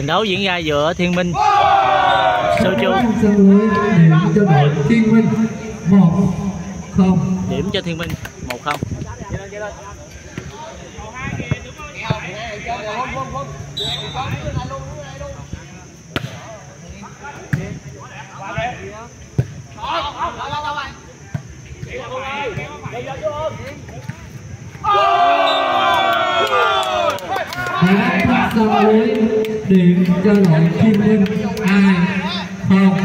trận đấu diễn ra giữa Thiên Minh Soju sân điểm cho Thiên Minh, một không. Điểm cho Thiên Minh 1-0 hãy bắt phát ra lưới điểm cho đội Kim minh hai không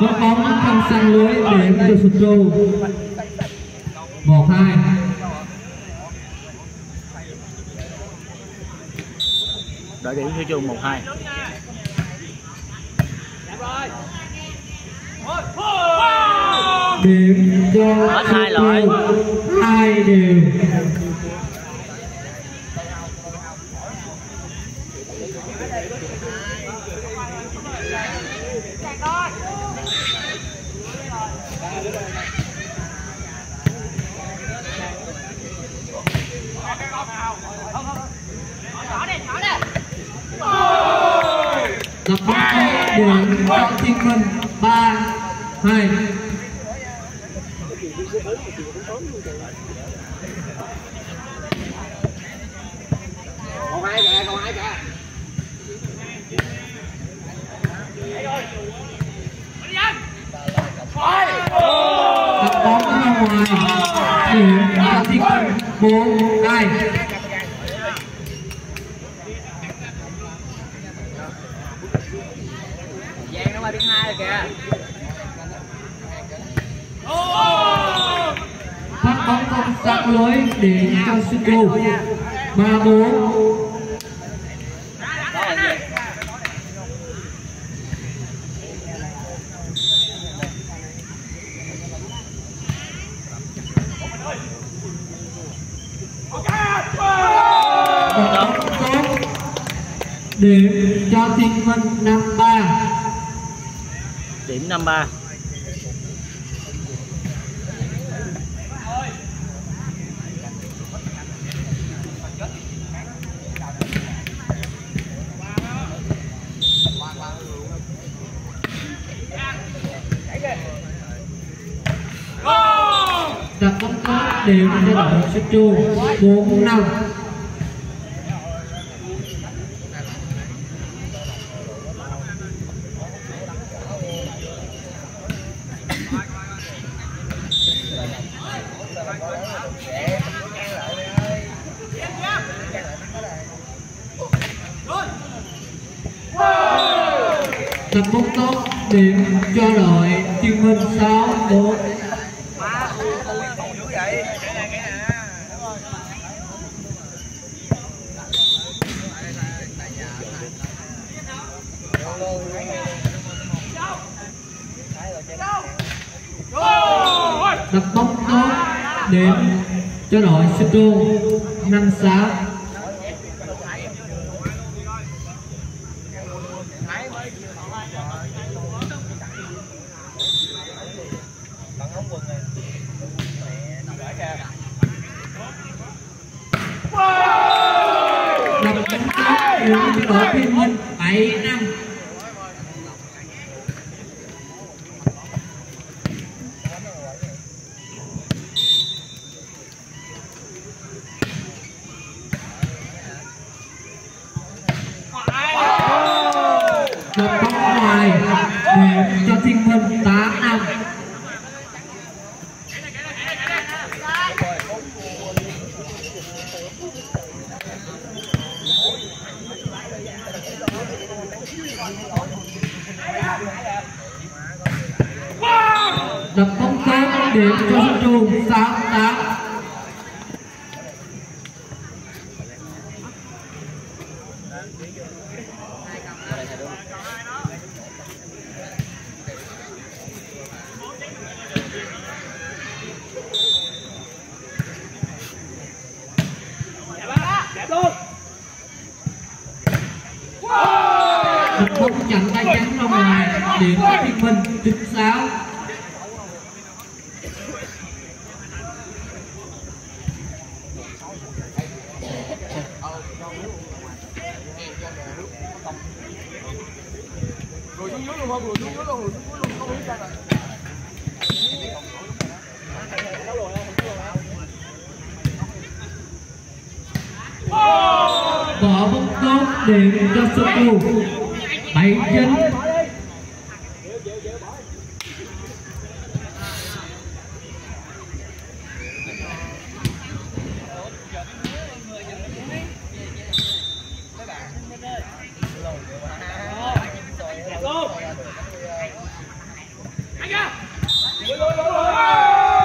có bóng không sang lưới để cho sụt trâu một hai Đội điểm cho chung một, hai. Điểm cho Hết hai. Sutru hai đều lập bóng tốt điểm cho Thiên Minh ba hai còn ai ra ngoài điểm cho Thiên Minh bốn hai Giang nó qua tiếng hai kìa phát bóng không sang lưới để cho Sudu ba bốn tốt điểm cho Thiên Minh năm ba. điểm 5-3 đặt bóng tốt điểm cho đội chu bốn năm đặt bóng tốt điểm cho đội Thiên Minh sáu bốn đặt bóng tốt điểm cho đội Sudu năm sáu đặt bóng tốt điểm cho đội Thiên Minh bảy năm đặt bóng ngoài điểm cho Thiên Minh tám năm đập bóng tốt điểm cho Xuân Trung sáu tám không nhận tay trắng ra ngoài điểm của Thiên Minh chính xác bỏ bóng tốt điểm cho Suku bảy chín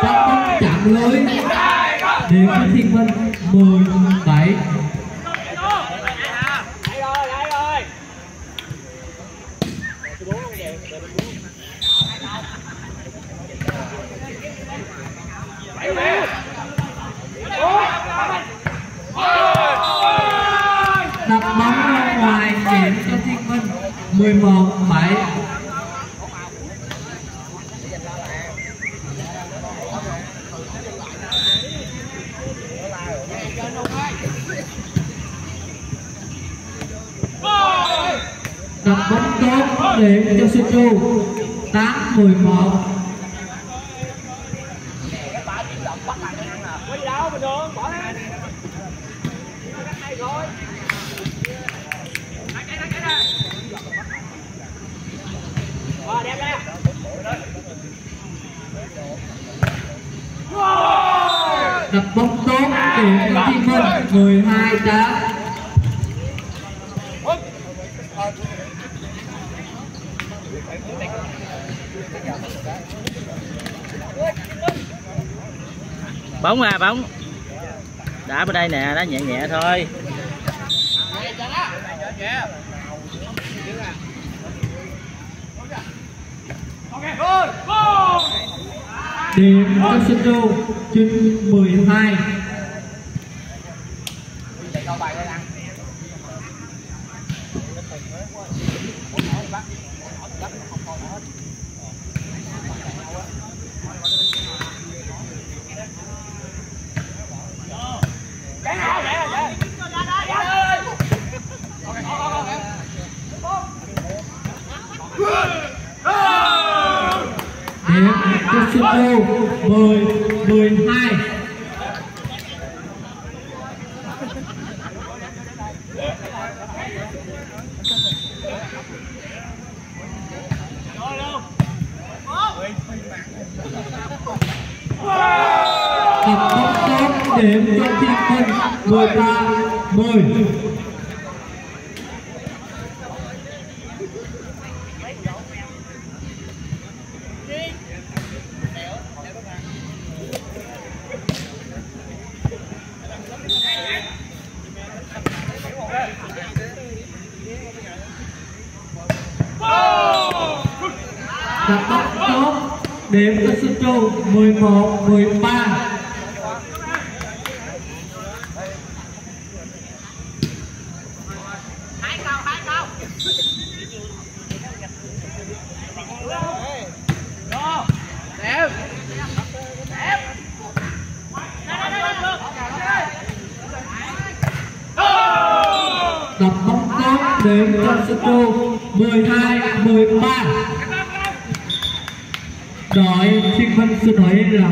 phát bóng chạm lưới điểm cho Thiên Minh 17 đập bóng ra ngoài điểm cho Thiên Minh 11 7 đập bóng tốt điểm cho Suchu 8 11 Có gì đâu, bình thường, bỏ lên. Hay rồi. Đánh, đánh, cho đánh. Rồi, đẹp đây. đập bóng tốt của Thiên Minh 12 8 bóng à bóng. Đá bên đây nè, đá nhẹ nhẹ thôi. Điểm cho Suchu 9 12 điểm cho Suchu 10 12 đập bóng tốt điểm cho Thiên Minh 13 10 11 13 đặt bóng tám đến cho sân đô 12 13 rồi, xin Minh xin hỏi là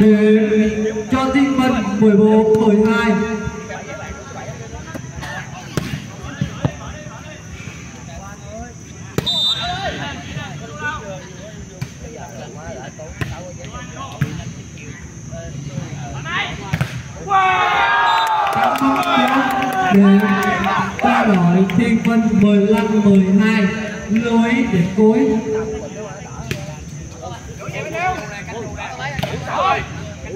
để cho Thiên buổi 14 12 hai bóng tốt điểm cho đội Thiên Minh 15 12 lưới điểm cuối kết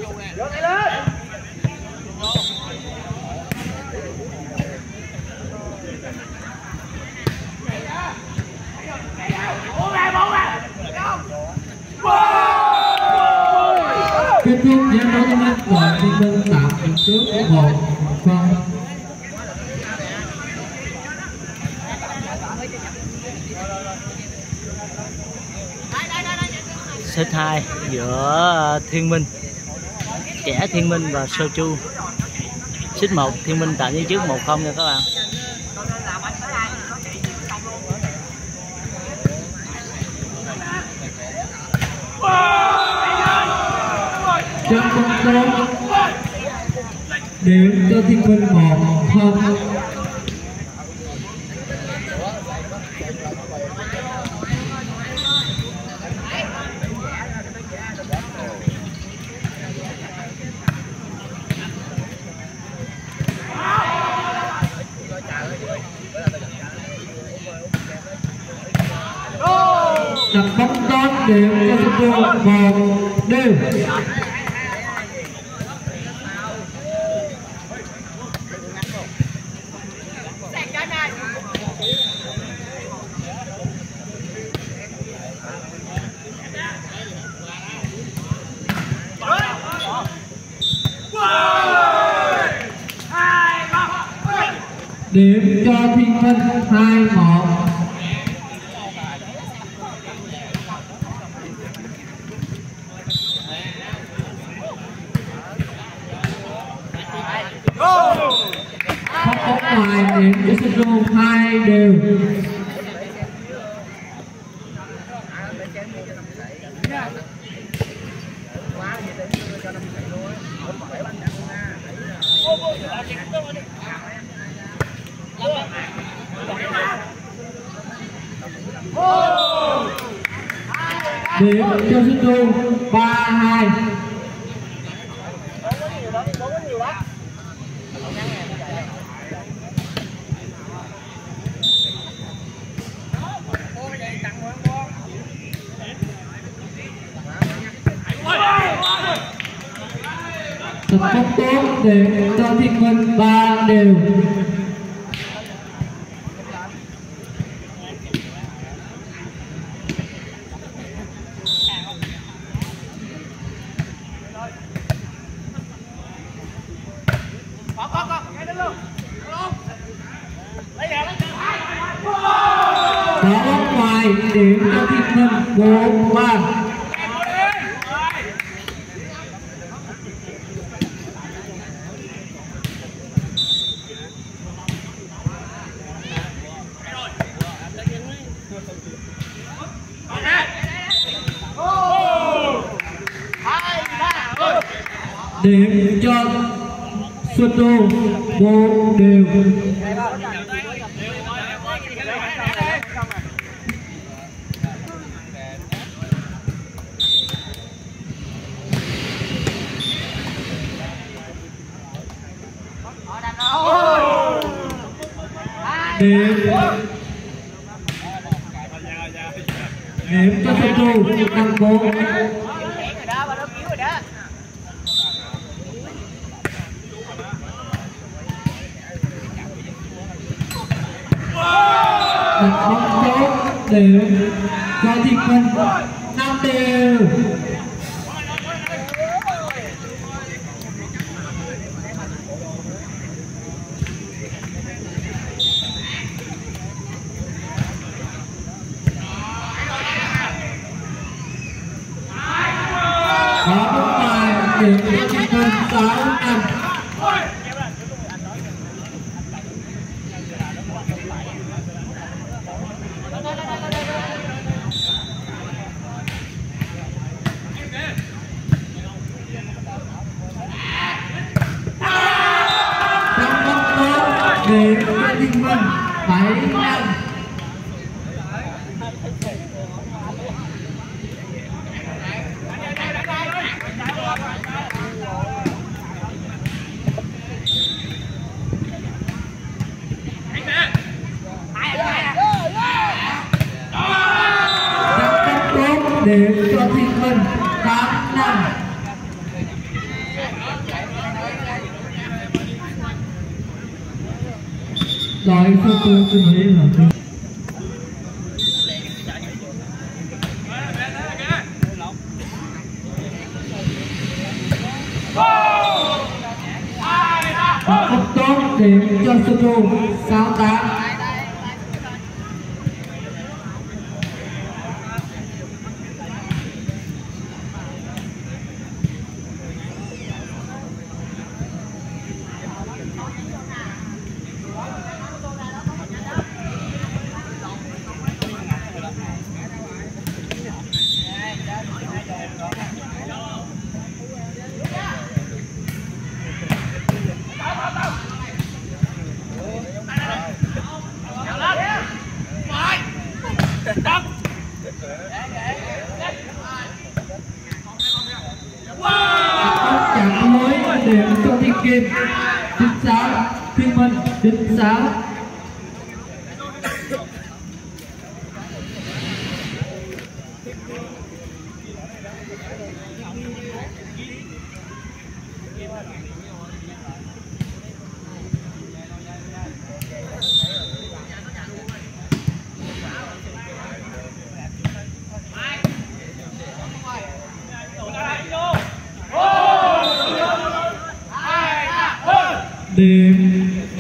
thúc trận đấu thứ nhất đội Thiên Minh tạm đứng trước một không set 2 giữa Thiên Minh kẻ Thiên Minh và Sơ Chu. Xích 1 Thiên Minh tạo như trước 1-0 nha các bạn. Trong công điểm cho Thiên Minh 1-0 điểm cho Thiên Minh hai một. Không có ngoài điểm cho Suru hai đều. điểm cho Suru ba hai tập không tốt để cho Thiên Minh ba đều đá bóng đến điểm cho Thiên Minh bốn ba. Điểm cho Xuân Đô bốn đều. Điểm điểm cho Xuân Đô năm bốn đặt bóng tốt điểm cho Thiên quân năm đều có bóng ngoài điểm cho Thiên Minh sáu năm Trong bóng tốt đình mình Thiên Minh bảy năm Trong bóng tốt điểm cho Thiên Minh tám năm đội phu tư tôi nghĩ là tôi và không tốt điểm cho Suzu 68 chạm lưới điểm cho thiên kim Chính xác, thiên minh chính xác.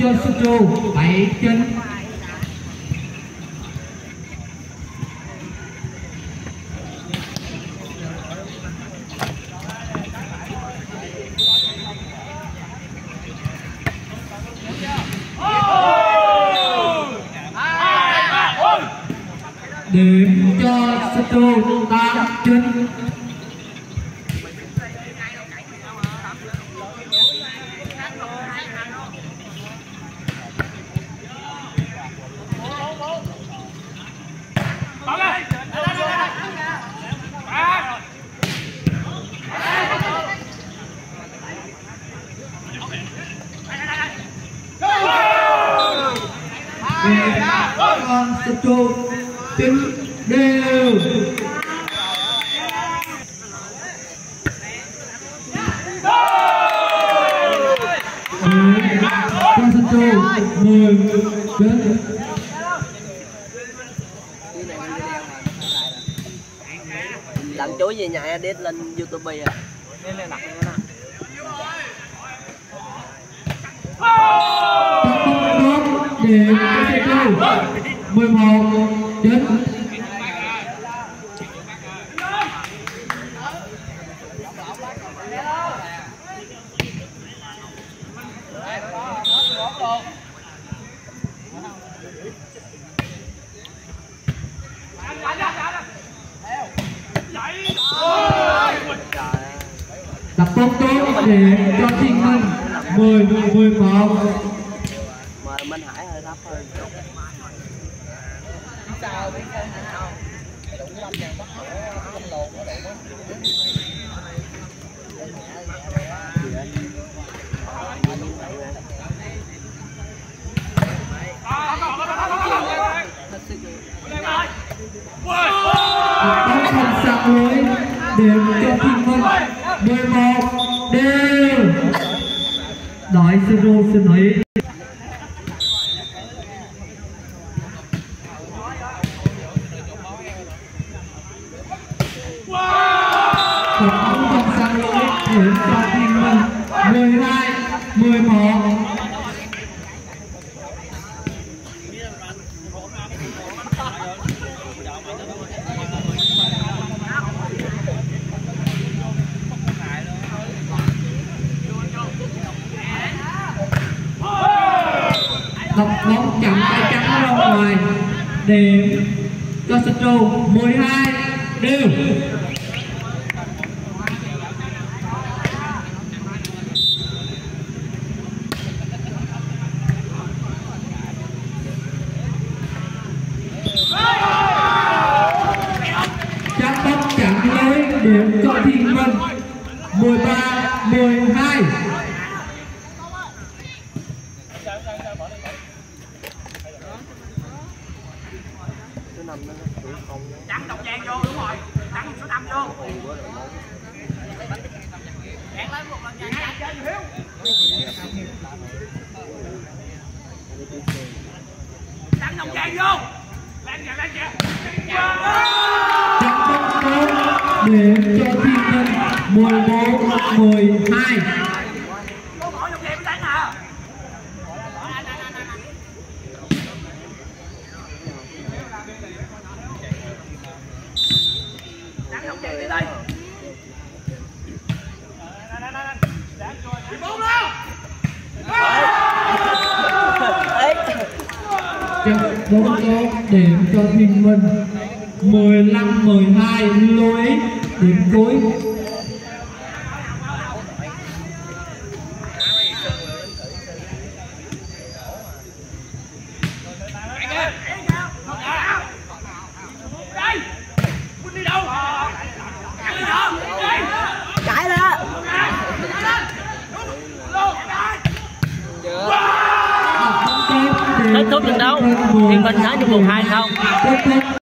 cho Suzu trên. sang tập trung tiến đều qua sân châu mười đến làm chuối về nhà edit lên youtube à lên lên đặt lên nè để cho sân châu Bơi. Điểm cho Thiên Minh 11 đều. Đại sư Siro xin hãy một bóng không sạc lưới điểm cho Thiên Minh 12 11 học bóng chậm tay trắng ra ngoài điểm. Cho Sitro 12 đều chắc bóng chạm lưới điểm cho Thiên Minh 13 12 số năm nó cũng không trắng đồng vàng vô, đúng rồi. Trắng số năm vô. Chán lấy một lần nha chơi hiếu trắng đồng vàng vô. Lên kìa lên kìa. Chắc điểm cho Thiên nhân 14 12 có bỏ đồng vàng trắng à trắng đồng vàng đi đây đi bốn luôn bóng tốt điểm cho Thiên Minh 15 12 lối điểm cuối.